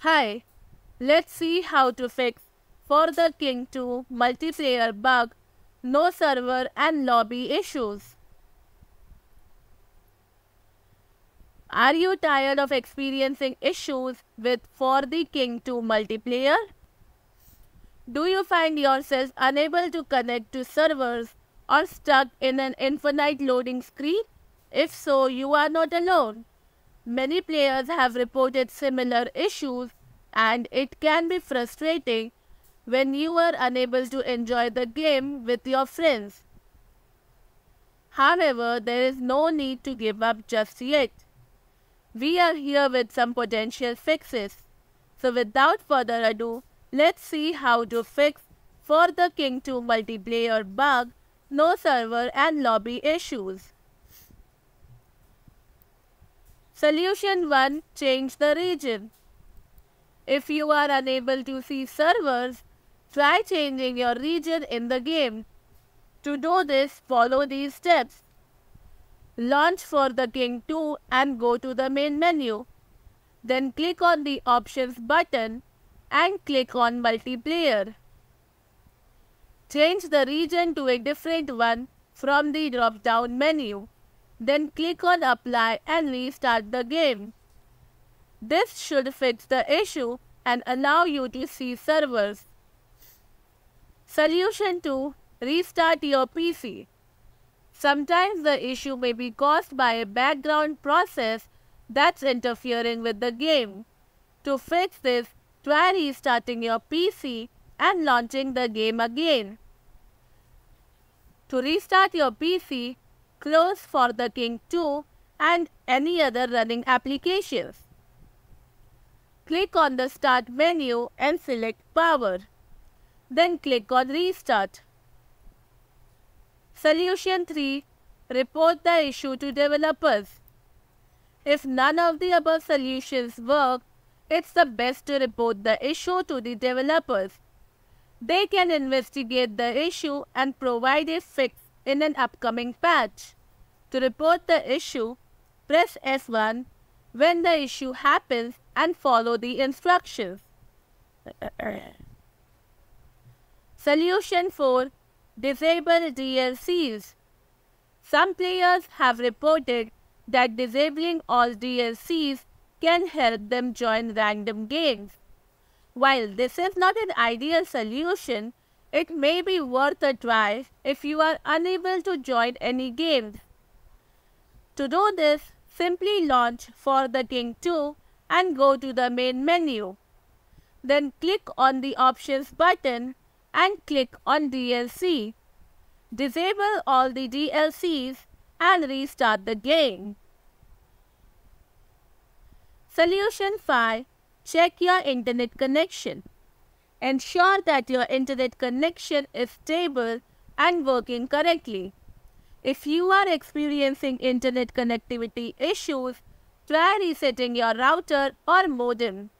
Hi, let's see how to fix For the King 2 multiplayer bug, no server and lobby issues. Are you tired of experiencing issues with For the King 2 multiplayer? Do you find yourself unable to connect to servers or stuck in an infinite loading screen? If so, you are not alone. Many players have reported similar issues and it can be frustrating when you are unable to enjoy the game with your friends. However, there is no need to give up just yet. We are here with some potential fixes. So without further ado, let's see how to fix For the King 2 multiplayer bug, no server and lobby issues. Solution 1. Change the region. If you are unable to see servers, try changing your region in the game. To do this, follow these steps. Launch For the King 2 and go to the main menu. Then click on the Options button and click on Multiplayer. Change the region to a different one from the drop-down menu. Then click on Apply and restart the game. This should fix the issue and allow you to see servers. Solution 2. Restart your PC. Sometimes the issue may be caused by a background process that's interfering with the game. To fix this, try restarting your PC and launching the game again. To restart your PC, close For the King 2 and any other running applications. Click on the Start menu and select Power. Then click on Restart. Solution 3. Report the issue to developers. If none of the above solutions work, it's the best to report the issue to the developers. They can investigate the issue and provide a fix in an upcoming patch. To report the issue, press F1 when the issue happens and follow the instructions. Solution 4. Disable DLCs. Some players have reported that disabling all DLCs can help them join random games. While this is not an ideal solution, it may be worth a try if you are unable to join any games. To do this, simply launch For the King 2 and go to the main menu. Then click on the Options button and click on DLC. Disable all the DLCs and restart the game. Solution 5. Check your internet connection. Ensure that your internet connection is stable and working correctly. If you are experiencing internet connectivity issues, Try resetting your router or modem.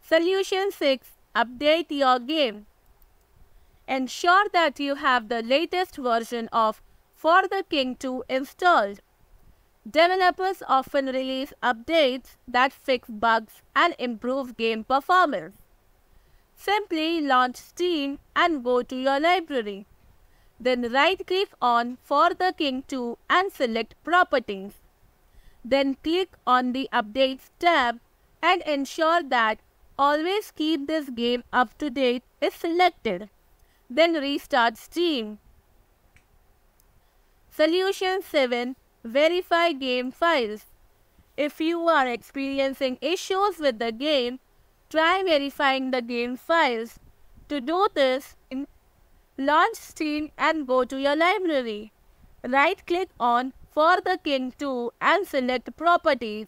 Solution 6. Update your game. Ensure that you have the latest version of For the King 2 installed. Developers often release updates that fix bugs and improve game performance. Simply launch Steam and go to your library. Then right click on For the King 2 and select Properties. Then click on the Updates tab and ensure that Always keep this game up to date is selected. Then restart Steam. Solution 7. Verify game files. If you are experiencing issues with the game, try verifying the game files. To do this, Launch Steam and go to your library. Right click on For the King 2 and select Properties.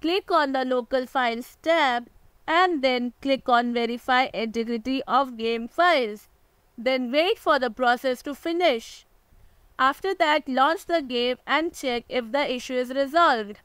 Click on the Local Files tab and then click on Verify Integrity of Game Files. Then wait for the process to finish. After that, launch the game and check if the issue is resolved.